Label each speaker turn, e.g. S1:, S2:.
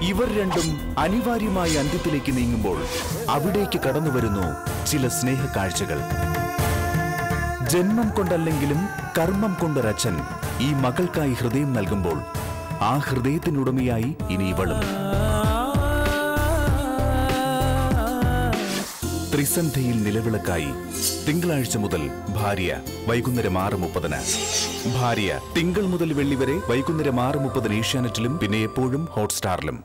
S1: ഇവർ രണ്ടും അനിവാര്യമായ അന്ത്യത്തിലേക്ക് നീങ്ങുമ്പോൾ അവിടേക്ക് കടന്നു വരുന്നു ചില സ്നേഹ കാഴ്ചകൾ ജന്മം കൊണ്ടല്ലെങ്കിലും കർമ്മം കൊണ്ടൊരച്ഛൻ ഈ മകൾക്കായി ഹൃദയം നൽകുമ്പോൾ ആ ഹൃദയത്തിനുടമയായി ഇനി ഇവളും. ത്രിസന്ധിയിൽ നിലവിളക്കായി തിങ്കളാഴ്ച മുതൽ ഭാര്യ വൈകുന്നേരം ആറ് മുപ്പതിന്. ഭാര്യ തിങ്കൾ മുതൽ വെള്ളി വരെ വൈകുന്നേരം ആറ് മുപ്പതിന് ഏഷ്യാനെറ്റിലും പിന്നെ എപ്പോഴും ഹോട്ട്സ്റ്റാറിലും.